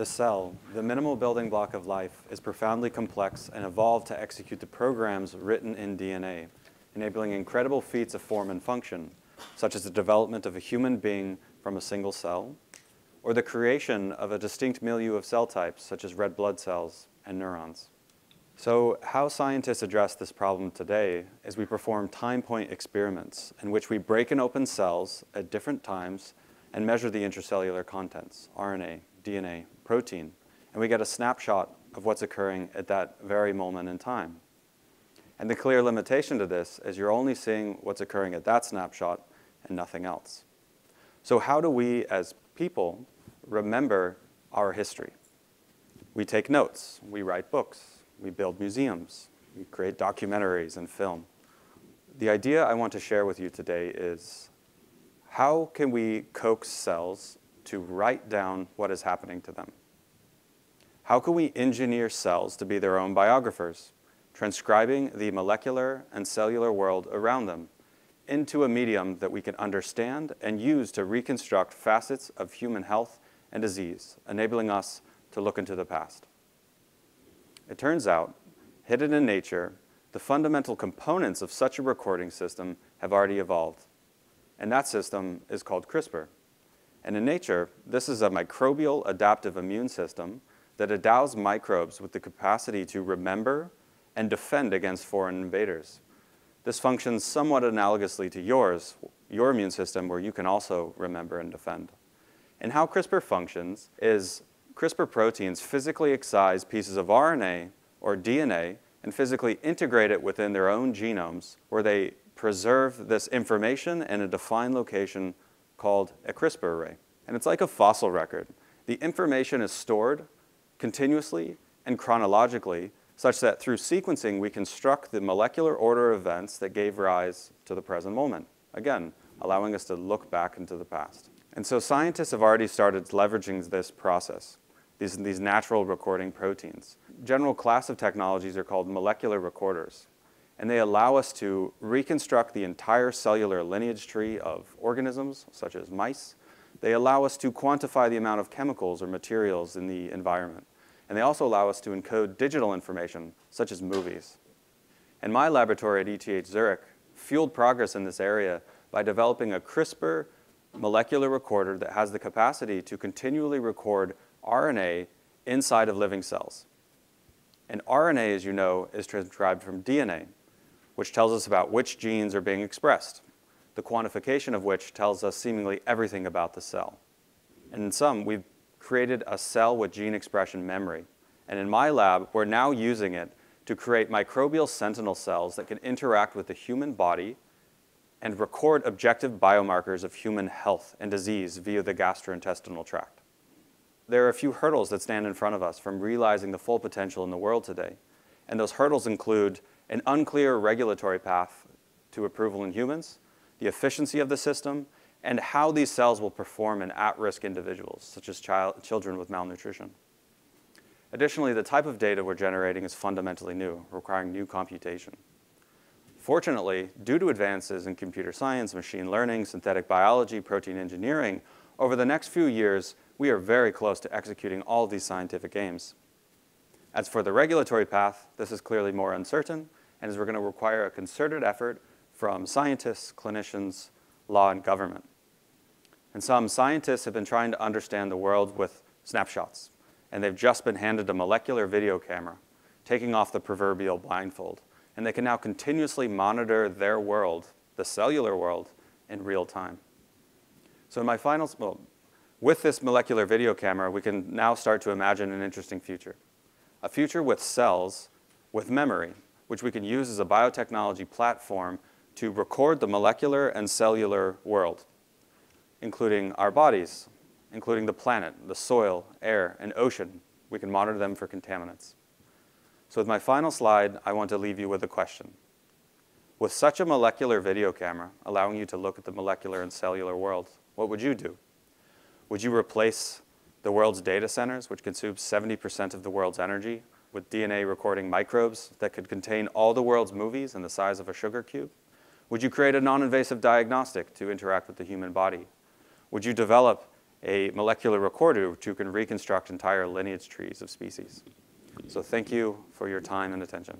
The cell, the minimal building block of life, is profoundly complex and evolved to execute the programs written in DNA, enabling incredible feats of form and function, such as the development of a human being from a single cell, or the creation of a distinct milieu of cell types, such as red blood cells and neurons. So how scientists address this problem today is we perform time point experiments in which we break and open cells at different times and measure the intracellular contents, RNA, DNA, protein, and we get a snapshot of what's occurring at that very moment in time. And the clear limitation to this is you're only seeing what's occurring at that snapshot and nothing else. So how do we as people remember our history? We take notes, we write books, we build museums, we create documentaries and film. The idea I want to share with you today is how can we coax cells to write down what is happening to them? How can we engineer cells to be their own biographers, transcribing the molecular and cellular world around them into a medium that we can understand and use to reconstruct facets of human health and disease, enabling us to look into the past? It turns out, hidden in nature, the fundamental components of such a recording system have already evolved. And that system is called CRISPR. And in nature, this is a microbial adaptive immune system that endows microbes with the capacity to remember and defend against foreign invaders. This functions somewhat analogously to yours, your immune system, where you can also remember and defend. And how CRISPR functions is CRISPR proteins physically excise pieces of RNA or DNA and physically integrate it within their own genomes, where they preserve this information in a defined location called a CRISPR array. And it's like a fossil record. The information is stored continuously and chronologically such that through sequencing we construct the molecular order of events that gave rise to the present moment. Again, allowing us to look back into the past. And so scientists have already started leveraging this process, these, these natural recording proteins. General class of technologies are called molecular recorders and they allow us to reconstruct the entire cellular lineage tree of organisms, such as mice. They allow us to quantify the amount of chemicals or materials in the environment. And they also allow us to encode digital information, such as movies. And my laboratory at ETH Zurich fueled progress in this area by developing a CRISPR molecular recorder that has the capacity to continually record RNA inside of living cells. And RNA, as you know, is transcribed from DNA which tells us about which genes are being expressed, the quantification of which tells us seemingly everything about the cell. And in some, we've created a cell with gene expression memory. And in my lab, we're now using it to create microbial sentinel cells that can interact with the human body and record objective biomarkers of human health and disease via the gastrointestinal tract. There are a few hurdles that stand in front of us from realizing the full potential in the world today. And those hurdles include an unclear regulatory path to approval in humans, the efficiency of the system, and how these cells will perform in at-risk individuals, such as child, children with malnutrition. Additionally, the type of data we're generating is fundamentally new, requiring new computation. Fortunately, due to advances in computer science, machine learning, synthetic biology, protein engineering, over the next few years, we are very close to executing all these scientific aims. As for the regulatory path, this is clearly more uncertain, and is we're going to require a concerted effort from scientists, clinicians, law, and government. And some scientists have been trying to understand the world with snapshots, and they've just been handed a molecular video camera, taking off the proverbial blindfold, and they can now continuously monitor their world, the cellular world, in real time. So in my final, well, with this molecular video camera, we can now start to imagine an interesting future. A future with cells with memory which we can use as a biotechnology platform to record the molecular and cellular world, including our bodies, including the planet, the soil, air, and ocean. We can monitor them for contaminants. So with my final slide, I want to leave you with a question. With such a molecular video camera allowing you to look at the molecular and cellular world, what would you do? Would you replace the world's data centers, which consume 70% of the world's energy, with DNA recording microbes that could contain all the world's movies in the size of a sugar cube? Would you create a non-invasive diagnostic to interact with the human body? Would you develop a molecular recorder which can reconstruct entire lineage trees of species. So thank you for your time and attention.